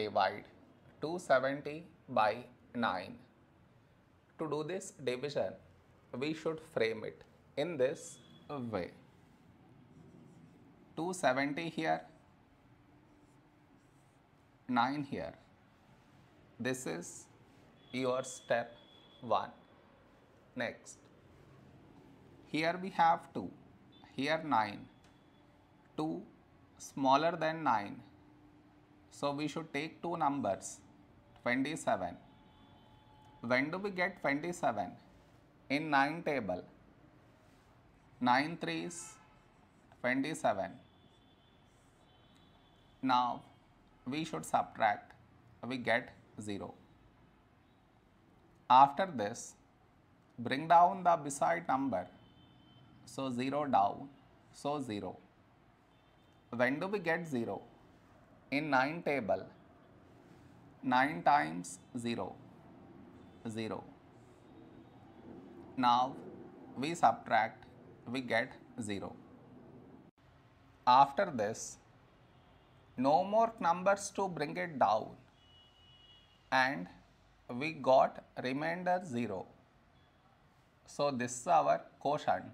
divide 270 by 9. To do this division, we should frame it in this way. 270 here, 9 here. This is your step 1. Next, here we have 2, here 9, 2 smaller than 9. So we should take two numbers 27. When do we get 27? In 9 table. 9 3s 27. Now we should subtract, we get 0. After this, bring down the beside number. So 0 down, so 0. When do we get 0? In 9 table, 9 times 0, 0. Now we subtract, we get 0. After this, no more numbers to bring it down and we got remainder 0. So this is our quotient